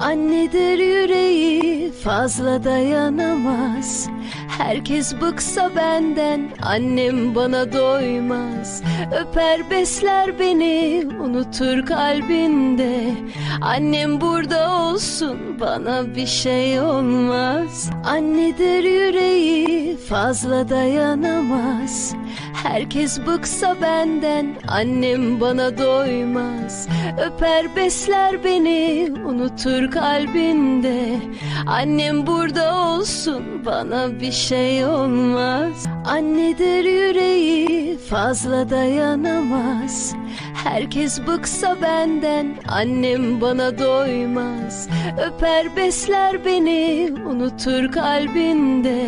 Annedir yüreği fazla dayanamaz. Herkes bıksa benden annem bana doymaz. Öper besler beni unutur kalbinde. Annem burada olsun bana bir şey olmaz. Annedir yüreği fazla dayanamaz Herkes bıksa benden annem bana doymaz. Öper besler beni unutur kalbinde. Annem burada olsun bana bir şey olmaz. Annedir yüreği fazla dayanamaz. Herkes bıksa benden annem bana doymaz. Öper besler beni unutur kalbinde.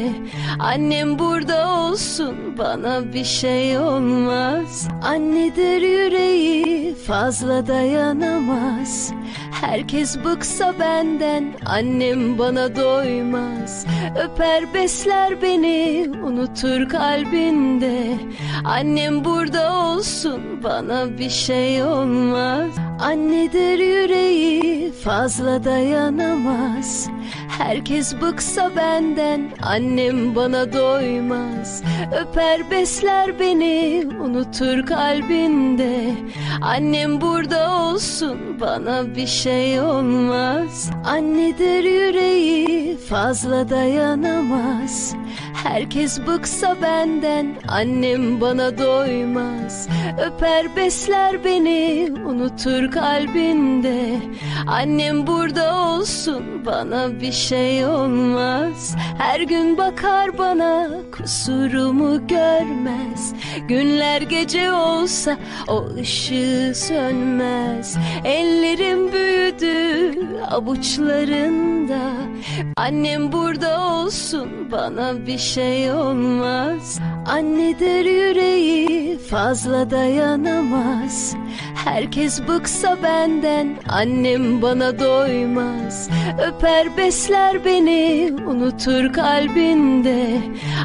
Annem burada olsun bana bir şey olmaz. Annedir yüreği fazla dayanamaz. Herkes bıksa benden annem bana doymaz. Öper besler beni unutur kalbinde. Annem burada olsun bana bir şey olmaz. Annedir yüreği fazla dayanamaz Herkes bıksa benden annem bana doymaz. Öper besler beni unutur kalbinde. Annem burada olsun bana bir şey olmaz. Annedir yüreği fazla dayanamaz Herkes bıksa benden annem bana doymaz. Öper besler beni unutur kalbinde. Annem burada olsun bana bir şey olmaz. Her gün bakar bana kusurumu görmez. Günler gece olsa o ışığı sönmez. Ellerim büyüdü avuçlarında. Annem burada olsun bana bir olmaz. Annedir yüreği fazla dayanamaz. Herkes bıksa benden annem bana doymaz. Öper besler beni unutur kalbinde.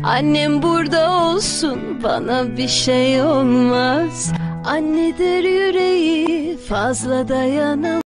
Annem burada olsun bana bir şey olmaz. Annedir yüreği fazla dayanamaz